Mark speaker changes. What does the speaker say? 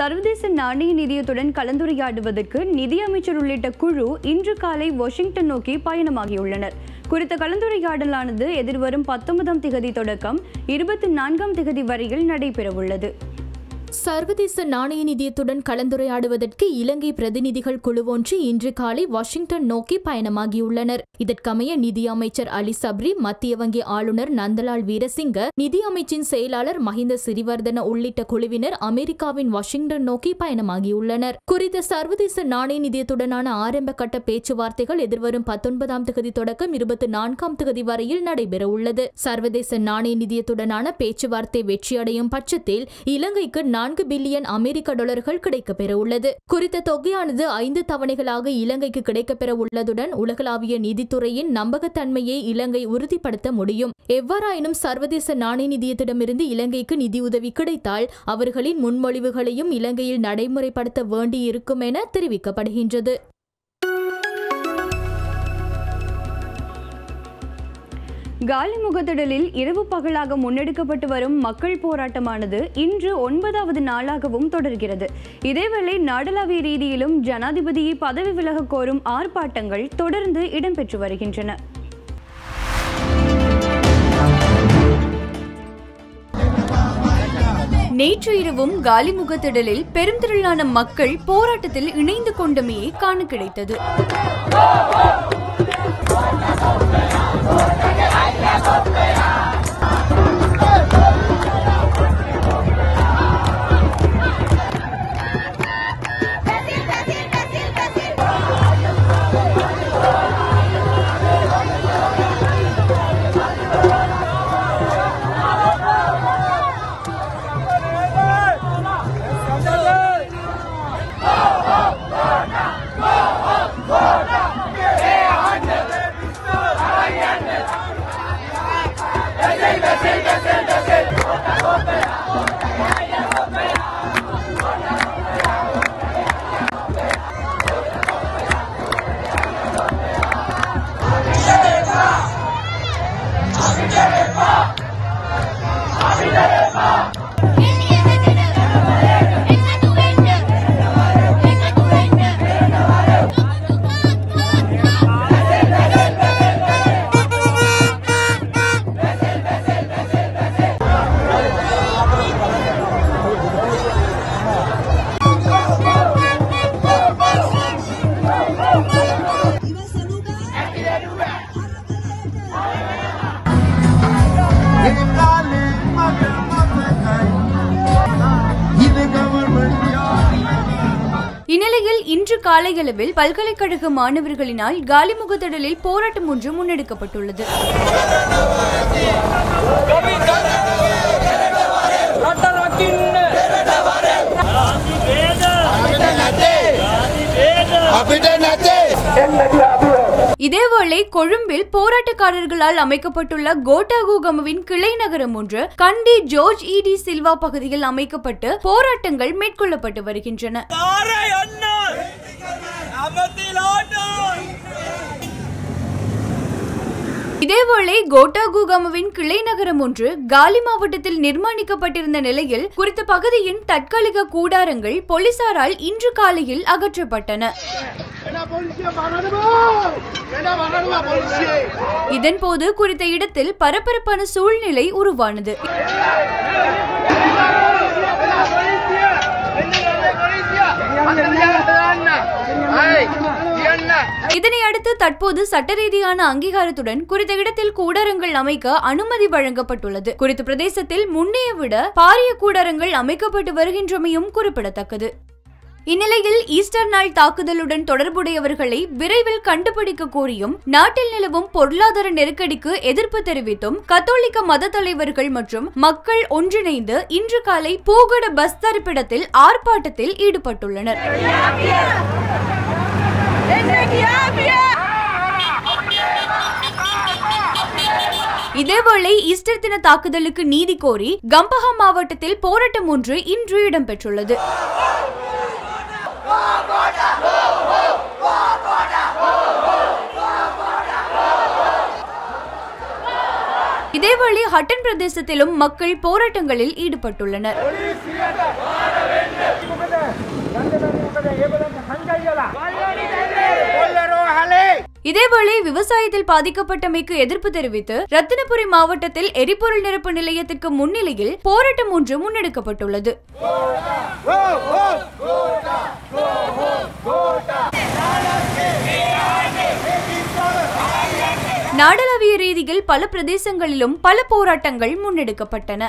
Speaker 1: சர்வதேச நாணய நிதியத்துடன் கலந்துரையாடுவதற்கு நிதியமைச்சர் உள்ளிட்ட குழு இன்று காலை வாஷிங்டன் நோக்கி பயணமாகியுள்ளனர். குறித்த கலந்துரையாடலானது எதிர்வரும் பத்தொன்பதாம் திகதி தொடக்கம் இருபத்தி நான்காம் திகதி வரையில் நடைபெறவுள்ளது.
Speaker 2: சர்வதேச நாணய நிதியத்துடன் கலந்துரையாடுவதற்கு இலங்கை பிரதிநிதிகள் குழு ஒன்று இன்று காலை வாஷிங்டன் நோக்கி பயணமாகியுள்ளனர். இதற்கமைய நிதி அமைச்சர் அலி சப்ரி மத்திய வங்கி ஆளுநர் நந்தலால் வீரசிங்க நிதி அமைச்சின் செயலாளர் மஹிந்த சிறிவர்தன உள்ளிட்ட குழுவினர் அமெரிக்காவின் வாஷிங்டன் நோக்கி பயணமாகியுள்ளனர். குறித்த சர்வதேச நாணய நிதியத்துடனான ஆரம்ப கட்ட பேச்சுவார்த்தைகள் எதிர்வரும் பத்தொன்பதாம் தேதி தொடக்கம் இருபத்தி நான்காம் தேதி வரையில் நடைபெறவுள்ளது. சர்வதேச நாணய நிதியத்துடனான பேச்சுவார்த்தை வெற்றியடையும் பட்சத்தில் இலங்கைக்கு நான்கு பில்லியன் அமெரிக்க டாலர்கள் கிடைக்கப்பெற உள்ளது குறித்த தொகையானது ஐந்து தவணைகளாக இலங்கைக்கு கிடைக்கப்பெற உள்ளதுடன் உலகளாவிய நிதித்துறையின் நம்பகத்தன்மையை இலங்கை உறுதிப்படுத்த முடியும். எவ்வாறாயினும் சர்வதேச நாணய நிதியத்திடமிருந்து இலங்கைக்கு நிதியுதவி கிடைத்தால் அவர்களின் முன்மொழிவுகளையும் இலங்கையில் நடைமுறைப்படுத்த வேண்டியிருக்கும் என தெரிவிக்கப்படுகின்றது.
Speaker 1: காலி முகத்திடலில் இரவு பகலாக முன்னெடுக்கப்பட்டு வரும் மக்கள் போராட்டமானது இன்று ஒன்பதாவது நாளாகவும் தொடர்கிறது. இதேவேளை நாடளாவிய ரீதியிலும் ஜனாதிபதியை பதவி விலக கோரும் ஆர்ப்பாட்டங்கள் தொடர்ந்து இடம்பெற்று வருகின்றன. நேற்று இரவும் காலிமுகத்திடலில் பெரும் பெருந்திரளான மக்கள் போராட்டத்தில் இணைந்து கொண்டமையே காண கிடைத்தது. இந்நிலையில் இன்று காலையளவில் பல்கலைக்கழக மாணவர்களினால் காலிமுகத்திடலில் போராட்டம் ஒன்று முன்னெடுக்கப்பட்டுள்ளது. இதேவேளை கொழும்பில் போராட்டக்காரர்களால் அமைக்கப்பட்டுள்ள கோட்டாகூகமுவின் கிளை நகரம் ஒன்று கண்டி ஜோர்ஜ் இடி சில்வா பகுதியில் அமைக்கப்பட்டு போராட்டங்கள் மேற்கொள்ளப்பட்டு வருகின்றன. இதேவேளை கோட்டாகுகமுவின் கிளை நகரம் ஒன்று காலி மாவட்டத்தில் நிர்மாணிக்கப்பட்டிருந்த நிலையில் குறித்த பகுதியின் தற்காலிக கூடாரங்கள் போலீசாரால் இன்று காலையில் அகற்றப்பட்டன. இதன்போது குறித்த இடத்தில் பரபரப்பான சூழ்நிலை உருவானது. இதனை அடுத்து தற்போது சட்ட ரீதியான அங்கீகாரத்துடன் குறித்த இடத்தில் கூடாரங்கள் அமைக்க அனுமதி வழங்கப்பட்டுள்ளது. குறித்த பிரதேசத்தில் முன்னைய விட பாரிய கூடாரங்கள் அமைக்கப்பட்டு வருகின்றமையும் குறிப்பிடத்தக்கது. இந்நிலையில் ஈஸ்டர் நாள் தாக்குதலுடன் தொடர்புடையவர்களை விரைவில் கண்டுபிடிக்க கோரியும் நாட்டில் நிலவும் பொருளாதார நெருக்கடிக்கு எதிர்ப்பு தெரிவித்தும் கத்தோலிக்க மத தலைவர்கள் மற்றும் மக்கள் ஒன்றிணைந்து இன்று காலை பூகட பஸ் தரிப்பிடத்தில் ஆர்ப்பாட்டத்தில் ஈடுபட்டுள்ளனர். இதேவேளை ஈஸ்டர் தின தாக்குதலுக்கு நீதி கோரி கம்பஹா மாவட்டத்தில் போராட்டம் ஒன்று இன்று இடம்பெற்றுள்ளது இதேவேளை ஹட்டன் பிரதேசத்திலும் மக்கள் போராட்டங்களில் ஈடுபட்டுள்ளனர் ಸಂಜಯ್ இதேவேளை விவசாயத்தில் பாதிக்கப்பட்டமைக்கு எதிர்ப்பு தெரிவித்து ரத்தினபுரி மாவட்டத்தில் எரிபொருள் நிரப்பு நிலையத்திற்கு முன்னிலையில் போராட்டம் ஒன்று முன்னெடுக்கப்பட்டுள்ளது. நாடளாவிய ரீதியில் பல பிரதேசங்களிலும் பல போராட்டங்கள் முன்னெடுக்கப்பட்டன.